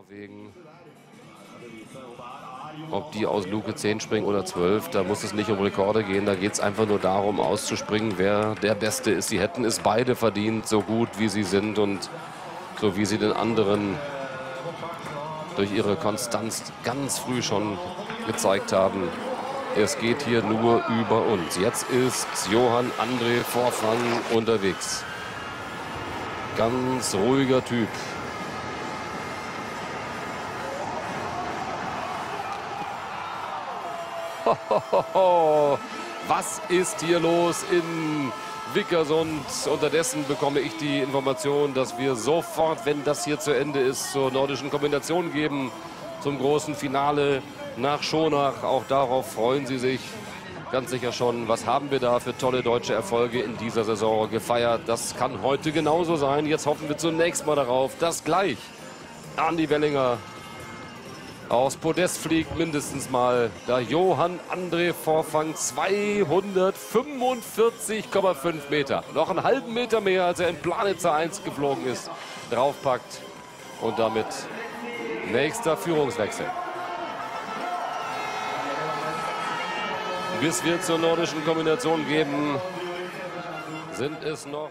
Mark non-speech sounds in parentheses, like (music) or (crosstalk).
Norwegen. Ob die aus Luke 10 springen oder 12, da muss es nicht um Rekorde gehen. Da geht es einfach nur darum, auszuspringen, wer der Beste ist. Sie hätten es beide verdient, so gut wie sie sind und so wie sie den anderen durch ihre Konstanz ganz früh schon gezeigt haben. Es geht hier nur über uns. Jetzt ist Johann André Vorfang unterwegs. Ganz ruhiger Typ. (laughs) Was ist hier los in Vickersund? Unterdessen bekomme ich die Information, dass wir sofort, wenn das hier zu Ende ist, zur nordischen Kombination geben, zum großen Finale nach Schonach. Auch darauf freuen Sie sich ganz sicher schon. Was haben wir da für tolle deutsche Erfolge in dieser Saison gefeiert? Das kann heute genauso sein. Jetzt hoffen wir zunächst mal darauf, dass gleich Andi Wellinger aus Podest fliegt mindestens mal da Johann André Vorfang 245,5 Meter. Noch einen halben Meter mehr, als er in Planitzer 1 geflogen ist, draufpackt und damit nächster Führungswechsel. Bis wir zur nordischen Kombination geben, sind es noch